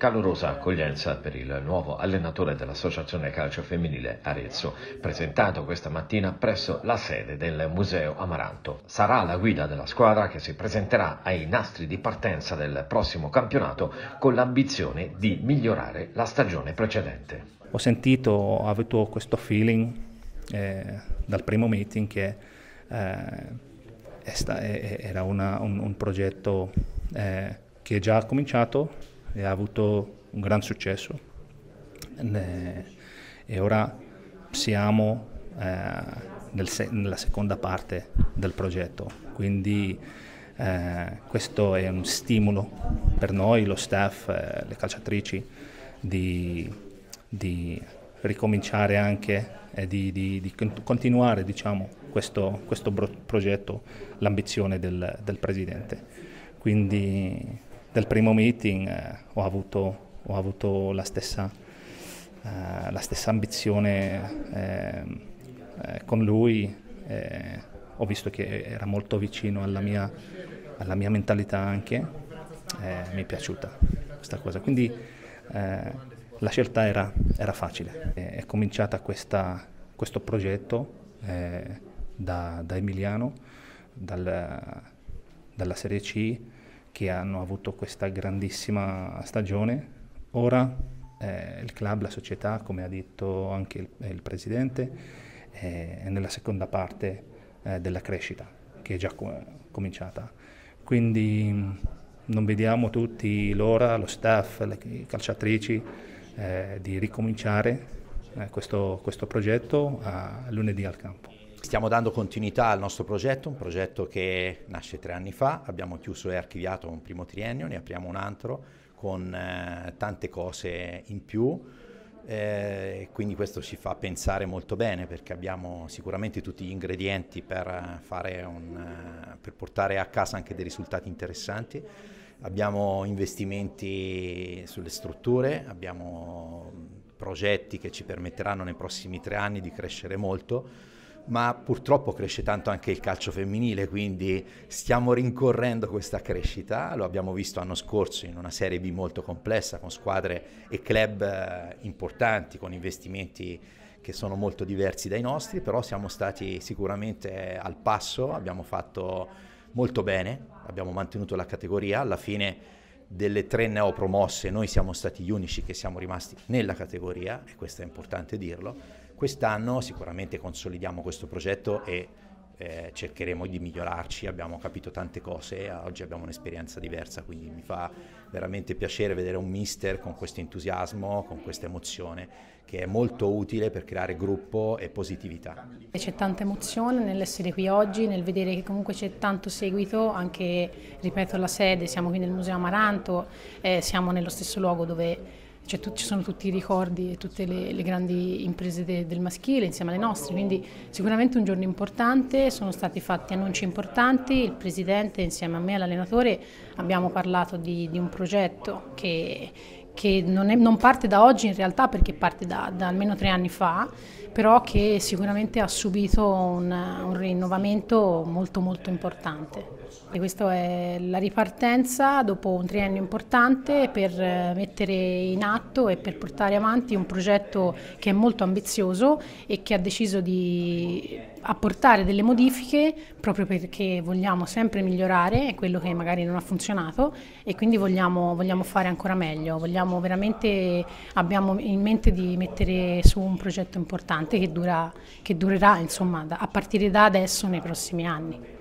Calorosa accoglienza per il nuovo allenatore dell'Associazione Calcio Femminile Arezzo, presentato questa mattina presso la sede del Museo Amaranto. Sarà la guida della squadra che si presenterà ai nastri di partenza del prossimo campionato con l'ambizione di migliorare la stagione precedente. Ho sentito, ho avuto questo feeling eh, dal primo meeting che eh, era una, un, un, progetto eh, che è già cominciato e ha avuto un gran successo e, ora siamo eh, nel se, nella seconda parte del progetto, quindi eh, questo è un stimolo per noi, lo staff, eh, le calciatrici, di, di ricominciare anche e di, di, di continuare diciamo, questo, questo progetto, l'ambizione del, del, Presidente. Quindi del primo meeting eh, ho, avuto, ho, avuto, la stessa, eh, la stessa ambizione eh, eh con lui, eh, ho visto che era molto vicino alla mia, alla mia mentalità anche, mi è piaciuta questa cosa. Quindi la scelta era, era facile. È, è cominciata questa, questo progetto eh, da, da, Emiliano, dal, dalla Serie C, che hanno avuto questa grandissima stagione. Ora eh, il club, la società, come ha detto anche il, il Presidente, è nella seconda parte eh, della crescita, che è già co- cominciata. Quindi non vediamo tutti l'ora, lo staff, le calciatrici, eh, di ricominciare eh, questo, questo, progetto a lunedì al campo. Stiamo dando continuità al nostro progetto, un progetto che nasce tre anni fa, abbiamo chiuso e archiviato un primo triennio, ne apriamo un altro con eh, tante cose in più. Eh, quindi questo ci fa pensare molto bene perché abbiamo sicuramente tutti gli ingredienti per, un, eh, per portare a casa anche dei risultati interessanti. Abbiamo investimenti sulle strutture, abbiamo progetti che ci permetteranno nei prossimi tre anni di crescere molto, ma purtroppo cresce tanto anche il calcio femminile, quindi stiamo rincorrendo questa crescita, lo abbiamo visto l'anno scorso in una Serie B molto complessa con squadre e club eh, importanti, con investimenti che sono molto diversi dai nostri, però siamo stati sicuramente al passo, abbiamo fatto molto bene, abbiamo mantenuto la categoria, alla fine delle tre neopromosse noi siamo stati gli unici che siamo rimasti nella categoria e questo è importante dirlo. Quest'anno sicuramente consolidiamo questo progetto e eh, cercheremo di migliorarci, abbiamo capito tante cose, oggi abbiamo un'esperienza diversa, quindi mi fa veramente piacere vedere un mister con questo entusiasmo, con questa emozione che è molto utile per creare gruppo e positività. C'è tanta emozione nell'essere qui oggi, nel vedere che comunque c'è tanto seguito, anche, ripeto, la sede, siamo qui nel Museo Amaranto, eh, siamo nello stesso luogo dove cioè, ci sono tutti i ricordi e tutte le, le grandi imprese de, del maschile insieme alle nostre, quindi sicuramente un giorno importante, sono stati fatti annunci importanti, il Presidente insieme a me, l'allenatore, abbiamo parlato di, di un progetto che, che non, è, non, parte da oggi in realtà perché parte da, da, almeno tre anni fa, però che sicuramente ha subito un, un rinnovamento molto molto importante. E questa è la ripartenza dopo un triennio importante per eh, mettere in atto e per portare avanti un progetto che è molto ambizioso e che ha deciso di apportare delle modifiche proprio perché vogliamo sempre migliorare quello che magari non ha funzionato e quindi vogliamo, vogliamo fare ancora meglio, vogliamo veramente, abbiamo in mente di mettere su un progetto importante che, dura, che durerà insomma, a partire da adesso nei prossimi anni.